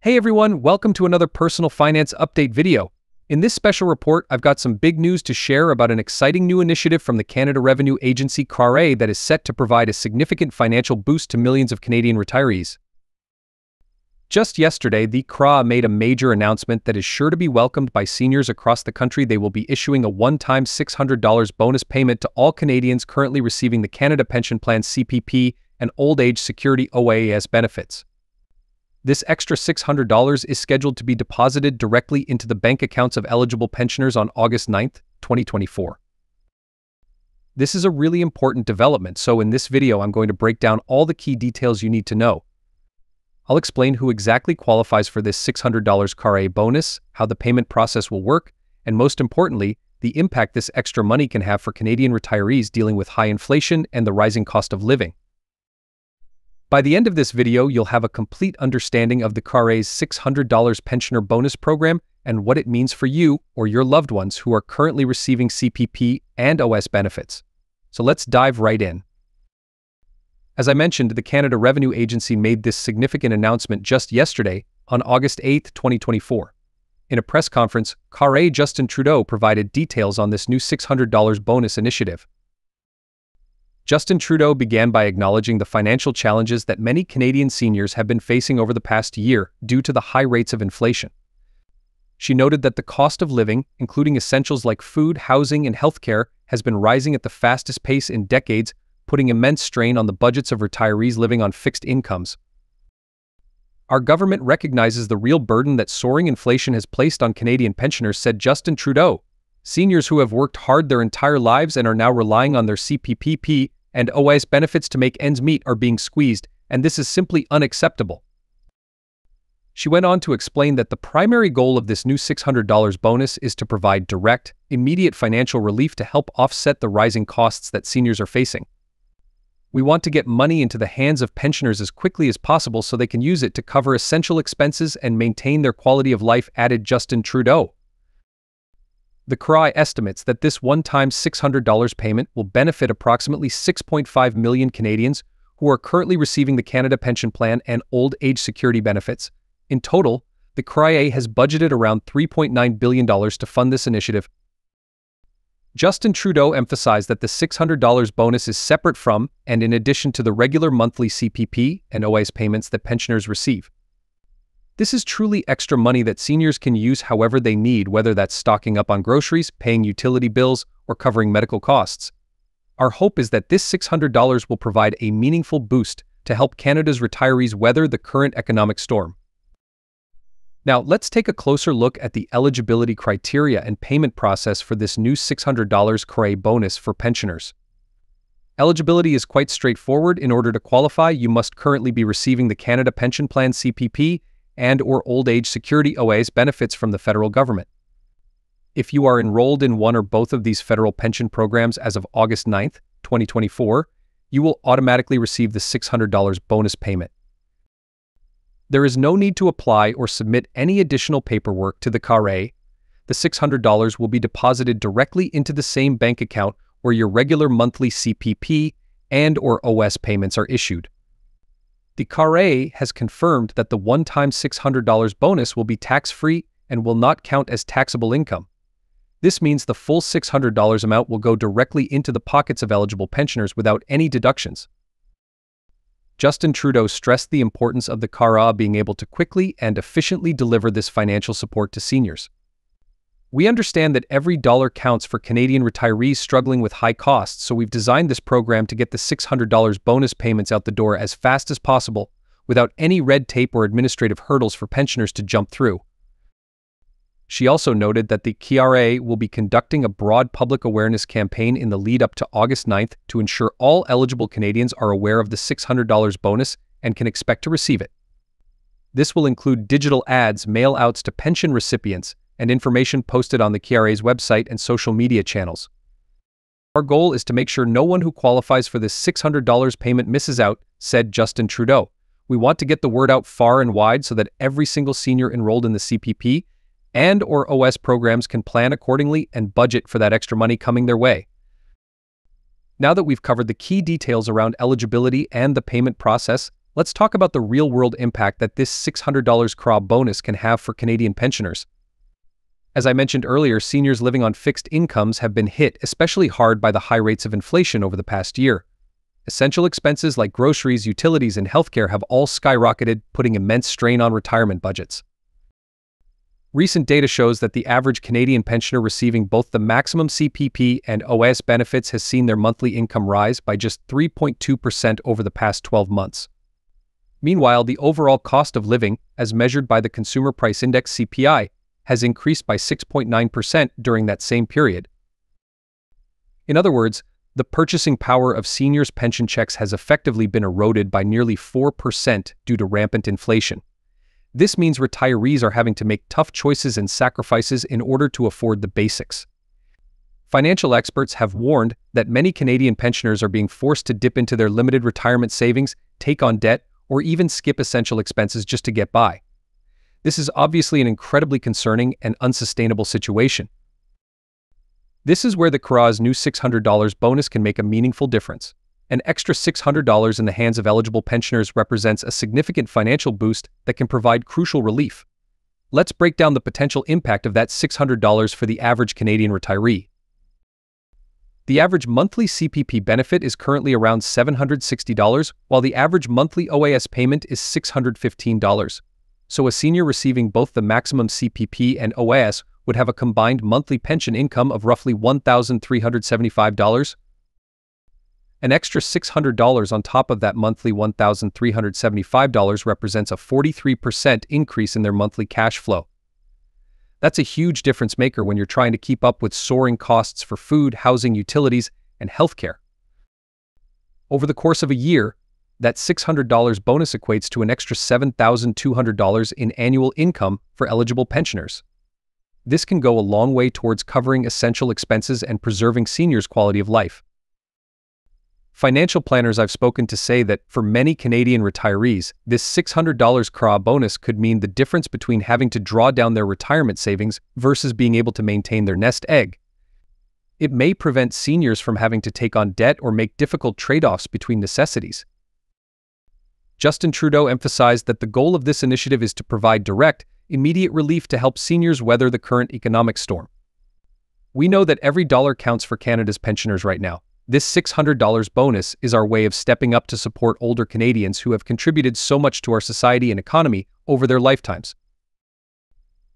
Hey everyone, welcome to another personal finance update video. In this special report, I've got some big news to share about an exciting new initiative from the Canada Revenue Agency CRA that is set to provide a significant financial boost to millions of Canadian retirees. Just yesterday, the CRA made a major announcement that is sure to be welcomed by seniors across the country. They will be issuing a one-time $600 bonus payment to all Canadians currently receiving the Canada Pension Plan CPP and Old Age Security OAS benefits. This extra $600 is scheduled to be deposited directly into the bank accounts of eligible pensioners on August 9, 2024. This is a really important development, so in this video I'm going to break down all the key details you need to know. I'll explain who exactly qualifies for this $600 CRA bonus, how the payment process will work, and most importantly, the impact this extra money can have for Canadian retirees dealing with high inflation and the rising cost of living. By the end of this video, you'll have a complete understanding of the CRA's $600 pensioner bonus program and what it means for you or your loved ones who are currently receiving CPP and OAS benefits. So let's dive right in. As I mentioned, the Canada Revenue Agency made this significant announcement just yesterday, on August 8, 2024. In a press conference, CRA Justin Trudeau provided details on this new $600 bonus initiative. Justin Trudeau began by acknowledging the financial challenges that many Canadian seniors have been facing over the past year due to the high rates of inflation. She noted that the cost of living, including essentials like food, housing, and healthcare, has been rising at the fastest pace in decades, putting immense strain on the budgets of retirees living on fixed incomes. Our government recognizes the real burden that soaring inflation has placed on Canadian pensioners, said Justin Trudeau. Seniors who have worked hard their entire lives and are now relying on their CPPP and OAS benefits to make ends meet are being squeezed, and this is simply unacceptable. She went on to explain that the primary goal of this new $600 bonus is to provide direct, immediate financial relief to help offset the rising costs that seniors are facing. We want to get money into the hands of pensioners as quickly as possible so they can use it to cover essential expenses and maintain their quality of life, added Justin Trudeau. The CRA estimates that this one-time $600 payment will benefit approximately 6.5 million Canadians who are currently receiving the Canada Pension Plan and Old Age Security benefits. In total, the CRA has budgeted around $3.9 billion to fund this initiative. Justin Trudeau emphasized that the $600 bonus is separate from and in addition to the regular monthly CPP and OAS payments that pensioners receive. This is truly extra money that seniors can use however they need, whether that's stocking up on groceries, paying utility bills, or covering medical costs. Our hope is that this $600 will provide a meaningful boost to help Canada's retirees weather the current economic storm. Now, let's take a closer look at the eligibility criteria and payment process for this new $600 CRA bonus for pensioners. Eligibility is quite straightforward. In order to qualify, you must currently be receiving the Canada Pension Plan CPP and or old age security OAS benefits from the federal government. If you are enrolled in one or both of these federal pension programs as of August 9, 2024, you will automatically receive the $600 bonus payment. There is no need to apply or submit any additional paperwork to the CRA. The $600 will be deposited directly into the same bank account where your regular monthly CPP and or OAS payments are issued. The CRA has confirmed that the one-time $600 bonus will be tax-free and will not count as taxable income. This means the full $600 amount will go directly into the pockets of eligible pensioners without any deductions. Justin Trudeau stressed the importance of the CRA being able to quickly and efficiently deliver this financial support to seniors. We understand that every dollar counts for Canadian retirees struggling with high costs, so we've designed this program to get the $600 bonus payments out the door as fast as possible without any red tape or administrative hurdles for pensioners to jump through. She also noted that the CRA will be conducting a broad public awareness campaign in the lead up to August 9th to ensure all eligible Canadians are aware of the $600 bonus and can expect to receive it. This will include digital ads, mail outs to pension recipients, and information posted on the CRA's website and social media channels. Our goal is to make sure no one who qualifies for this $600 payment misses out, said Justin Trudeau. We want to get the word out far and wide so that every single senior enrolled in the CPP and or OAS programs can plan accordingly and budget for that extra money coming their way. Now that we've covered the key details around eligibility and the payment process, let's talk about the real-world impact that this $600 CRA bonus can have for Canadian pensioners. As I mentioned earlier, seniors living on fixed incomes have been hit especially hard by the high rates of inflation over the past year. Essential expenses like groceries, utilities, and healthcare have all skyrocketed, putting immense strain on retirement budgets. Recent data shows that the average Canadian pensioner receiving both the maximum CPP and OAS benefits has seen their monthly income rise by just 3.2% over the past 12 months. Meanwhile, the overall cost of living, as measured by the Consumer Price Index CPI, has increased by 6.9% during that same period. In other words, the purchasing power of seniors' pension checks has effectively been eroded by nearly 4% due to rampant inflation. This means retirees are having to make tough choices and sacrifices in order to afford the basics. Financial experts have warned that many Canadian pensioners are being forced to dip into their limited retirement savings, take on debt, or even skip essential expenses just to get by. This is obviously an incredibly concerning and unsustainable situation. This is where the CRA's new $600 bonus can make a meaningful difference. An extra $600 in the hands of eligible pensioners represents a significant financial boost that can provide crucial relief. Let's break down the potential impact of that $600 for the average Canadian retiree. The average monthly CPP benefit is currently around $760, while the average monthly OAS payment is $615. So a senior receiving both the maximum CPP and OAS would have a combined monthly pension income of roughly $1,375, an extra $600 on top of that monthly $1,375 represents a 43% increase in their monthly cash flow. That's a huge difference maker when you're trying to keep up with soaring costs for food, housing, utilities, and healthcare. Over the course of a year, that $600 bonus equates to an extra $7,200 in annual income for eligible pensioners. This can go a long way towards covering essential expenses and preserving seniors' quality of life. Financial planners I've spoken to say that for many Canadian retirees, this $600 CRA bonus could mean the difference between having to draw down their retirement savings versus being able to maintain their nest egg. It may prevent seniors from having to take on debt or make difficult trade offs between necessities. Justin Trudeau emphasized that the goal of this initiative is to provide direct, immediate relief to help seniors weather the current economic storm. We know that every dollar counts for Canada's pensioners right now, this $600 bonus is our way of stepping up to support older Canadians who have contributed so much to our society and economy over their lifetimes.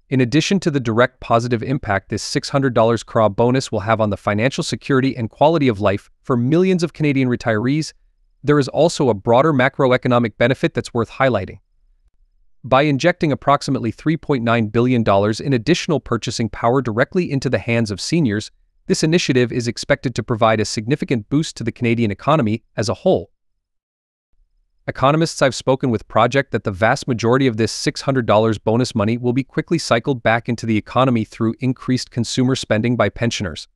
In addition to the direct positive impact this $600 CRA bonus will have on the financial security and quality of life for millions of Canadian retirees, there is also a broader macroeconomic benefit that's worth highlighting. By injecting approximately $3.9 billion in additional purchasing power directly into the hands of seniors, this initiative is expected to provide a significant boost to the Canadian economy as a whole. Economists I've spoken with project that the vast majority of this $600 bonus money will be quickly cycled back into the economy through increased consumer spending by pensioners.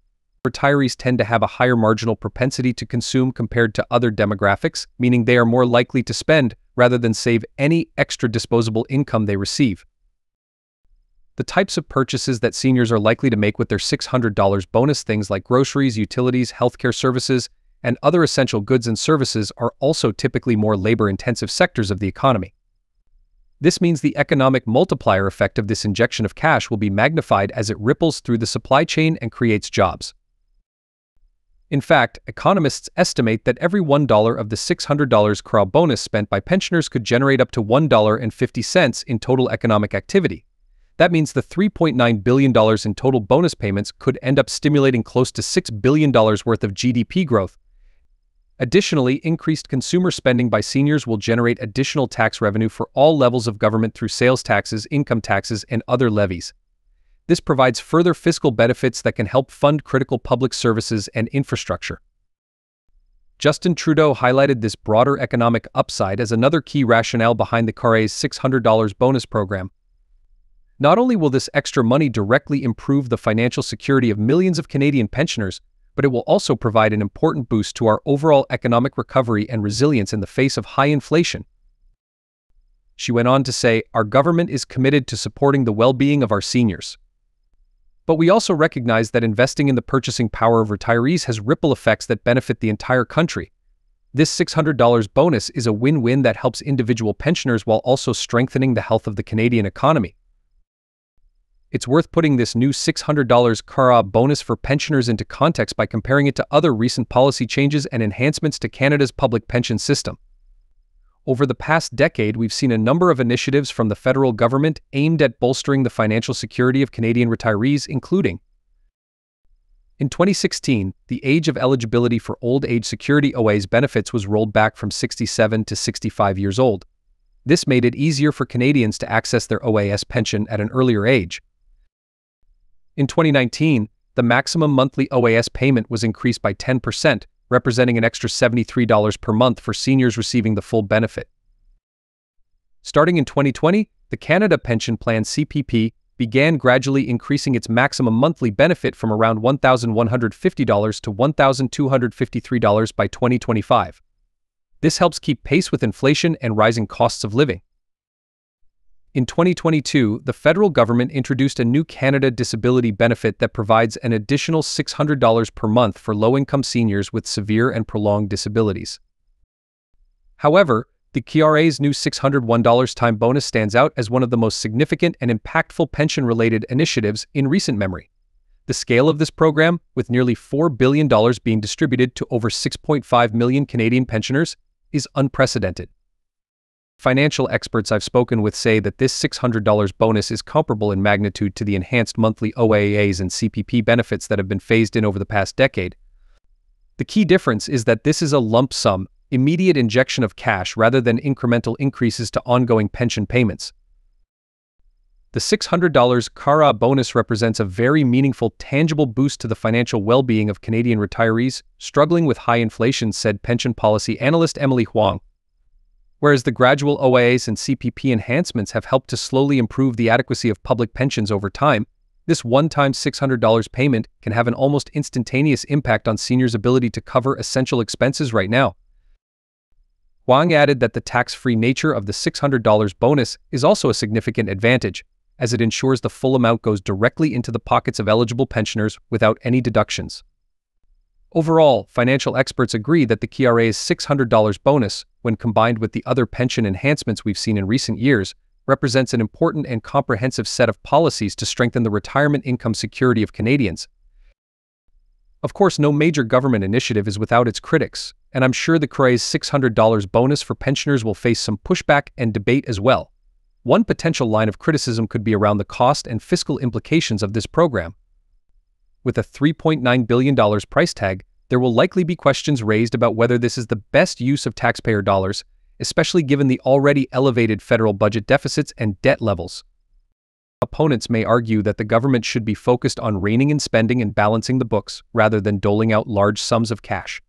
Retirees tend to have a higher marginal propensity to consume compared to other demographics, meaning they are more likely to spend rather than save any extra disposable income they receive. The types of purchases that seniors are likely to make with their $600 bonus things like groceries, utilities, healthcare services, and other essential goods and services are also typically more labor-intensive sectors of the economy. This means the economic multiplier effect of this injection of cash will be magnified as it ripples through the supply chain and creates jobs. In fact, economists estimate that every $1 of the $600 CRA bonus spent by pensioners could generate up to $1.50 in total economic activity, that means the $3.9 billion in total bonus payments could end up stimulating close to $6 billion worth of GDP growth. Additionally, increased consumer spending by seniors will generate additional tax revenue for all levels of government through sales taxes, income taxes, and other levies. This provides further fiscal benefits that can help fund critical public services and infrastructure. Justin Trudeau highlighted this broader economic upside as another key rationale behind the CRA's $600 bonus program, not only will this extra money directly improve the financial security of millions of Canadian pensioners, but it will also provide an important boost to our overall economic recovery and resilience in the face of high inflation. She went on to say, Our government is committed to supporting the well being of our seniors. But we also recognize that investing in the purchasing power of retirees has ripple effects that benefit the entire country. This $600 bonus is a win-win that helps individual pensioners while also strengthening the health of the Canadian economy. It's worth putting this new $600 CARA bonus for pensioners into context by comparing it to other recent policy changes and enhancements to Canada's public pension system. Over the past decade, we've seen a number of initiatives from the federal government aimed at bolstering the financial security of Canadian retirees, including in 2016, the age of eligibility for old age security OAS benefits was rolled back from 67 to 65 years old. This made it easier for Canadians to access their OAS pension at an earlier age. In 2019, the maximum monthly OAS payment was increased by 10%, representing an extra $73 per month for seniors receiving the full benefit. Starting in 2020, the Canada Pension Plan CPP began gradually increasing its maximum monthly benefit from around $1,150 to $1,253 by 2025. This helps keep pace with inflation and rising costs of living. In 2022, the federal government introduced a new Canada Disability Benefit that provides an additional $600 per month for low-income seniors with severe and prolonged disabilities. However, the CRA's new $601 time bonus stands out as one of the most significant and impactful pension-related initiatives in recent memory. The scale of this program, with nearly $4 billion being distributed to over 6.5 million Canadian pensioners, is unprecedented. Financial experts I've spoken with say that this $600 bonus is comparable in magnitude to the enhanced monthly OAS and CPP benefits that have been phased in over the past decade. The key difference is that this is a lump sum immediate injection of cash rather than incremental increases to ongoing pension payments. The $600 CARA bonus represents a very meaningful, tangible boost to the financial well being of Canadian retirees struggling with high inflation, said pension policy analyst Emily Huang. Whereas the gradual OAS and CPP enhancements have helped to slowly improve the adequacy of public pensions over time, this one time $600 payment can have an almost instantaneous impact on seniors' ability to cover essential expenses right now. Huang added that the tax-free nature of the $600 bonus is also a significant advantage, as it ensures the full amount goes directly into the pockets of eligible pensioners without any deductions. Overall, financial experts agree that the CRA's $600 bonus, when combined with the other pension enhancements we've seen in recent years, represents an important and comprehensive set of policies to strengthen the retirement income security of Canadians. Of course, no major government initiative is without its critics, and I'm sure the CRA's $600 bonus for pensioners will face some pushback and debate as well. One potential line of criticism could be around the cost and fiscal implications of this program. With a $3.9 billion price tag, there will likely be questions raised about whether this is the best use of taxpayer dollars, especially given the already elevated federal budget deficits and debt levels. Opponents may argue that the government should be focused on reining in spending and balancing the books rather than doling out large sums of cash.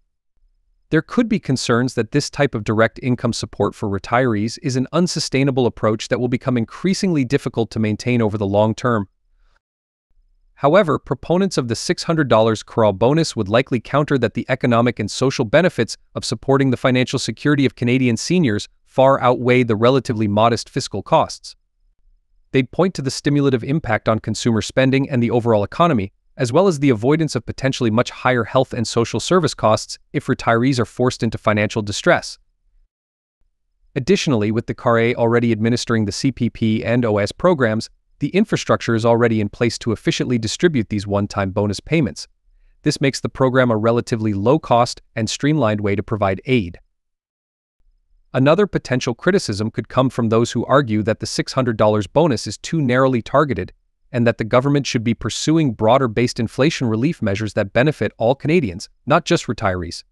There could be concerns that this type of direct income support for retirees is an unsustainable approach that will become increasingly difficult to maintain over the long term. However, proponents of the $600 CARA bonus would likely counter that the economic and social benefits of supporting the financial security of Canadian seniors far outweigh the relatively modest fiscal costs. They'd point to the stimulative impact on consumer spending and the overall economy, as well as the avoidance of potentially much higher health and social service costs if retirees are forced into financial distress. Additionally, with the CARA already administering the CPP and OAS programs, the infrastructure is already in place to efficiently distribute these one-time bonus payments. This makes the program a relatively low-cost and streamlined way to provide aid. Another potential criticism could come from those who argue that the $600 bonus is too narrowly targeted and that the government should be pursuing broader based inflation relief measures that benefit all Canadians, not just retirees.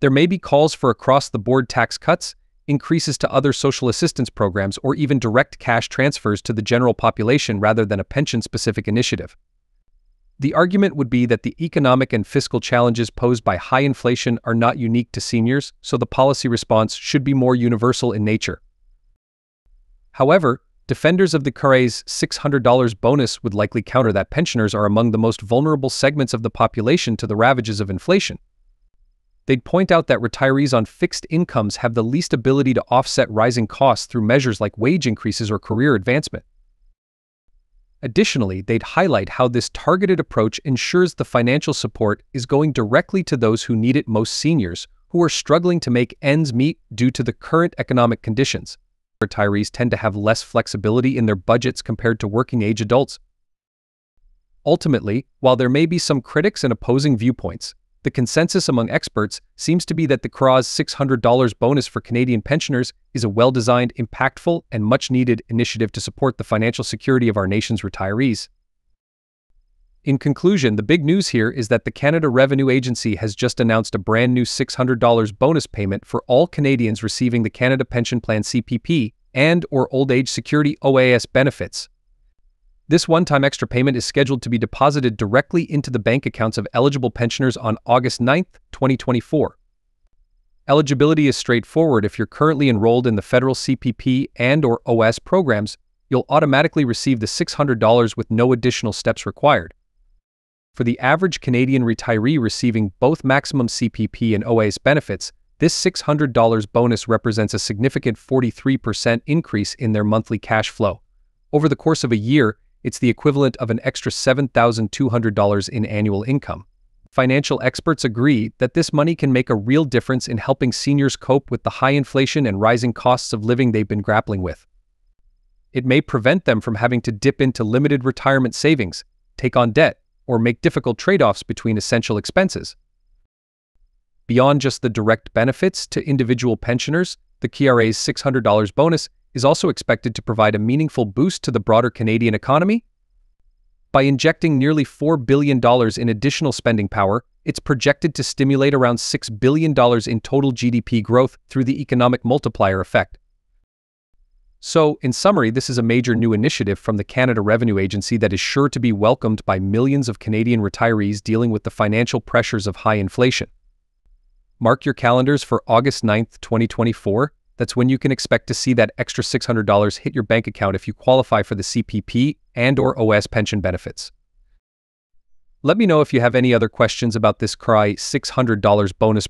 There may be calls for across the board tax cuts, increases to other social assistance programs, or even direct cash transfers to the general population rather than a pension specific initiative. The argument would be that the economic and fiscal challenges posed by high inflation are not unique to seniors, so the policy response should be more universal in nature. However, Defenders of the CRA's $600 bonus would likely counter that pensioners are among the most vulnerable segments of the population to the ravages of inflation. They'd point out that retirees on fixed incomes have the least ability to offset rising costs through measures like wage increases or career advancement. Additionally, they'd highlight how this targeted approach ensures the financial support is going directly to those who need it most seniors, who are struggling to make ends meet due to the current economic conditions. Retirees tend to have less flexibility in their budgets compared to working age adults. Ultimately, while there may be some critics and opposing viewpoints, the consensus among experts seems to be that the CRA's $600 bonus for Canadian pensioners is a well designed, impactful, and much needed initiative to support the financial security of our nation's retirees. In conclusion, the big news here is that the Canada Revenue Agency has just announced a brand new $600 bonus payment for all Canadians receiving the Canada Pension Plan CPP and or Old Age Security OAS benefits. This one-time extra payment is scheduled to be deposited directly into the bank accounts of eligible pensioners on August 9, 2024. Eligibility is straightforward if you're currently enrolled in the federal CPP and or OAS programs, you'll automatically receive the $600 with no additional steps required. For the average Canadian retiree receiving both maximum CPP and OAS benefits, this $600 bonus represents a significant 43% increase in their monthly cash flow. Over the course of a year, it's the equivalent of an extra $7,200 in annual income. Financial experts agree that this money can make a real difference in helping seniors cope with the high inflation and rising costs of living they've been grappling with. It may prevent them from having to dip into limited retirement savings, take on debt, or make difficult trade offs between essential expenses. Beyond just the direct benefits to individual pensioners, the CRA's $600 bonus is also expected to provide a meaningful boost to the broader Canadian economy. By injecting nearly $4 billion in additional spending power, it's projected to stimulate around $6 billion in total GDP growth through the economic multiplier effect. So, in summary, this is a major new initiative from the Canada Revenue Agency that is sure to be welcomed by millions of Canadian retirees dealing with the financial pressures of high inflation. Mark your calendars for August 9, 2024. That's when you can expect to see that extra $600 hit your bank account if you qualify for the CPP and or OAS pension benefits. Let me know if you have any other questions about this CRA $600 bonus